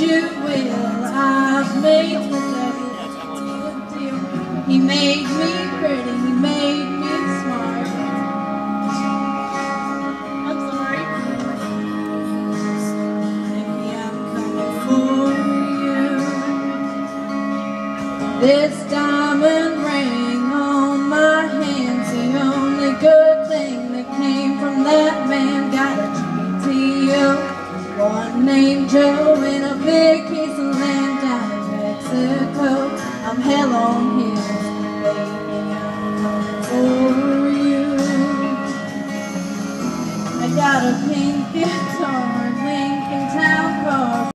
you will. I've made the deal. He made me pretty, he made me smart. I'm sorry. Maybe I'm coming for you. This diamond ring on my hand's the only good thing that came from that man. Got a GTO, one named Joe, I'm hell on coming for you. I got a pink guitar.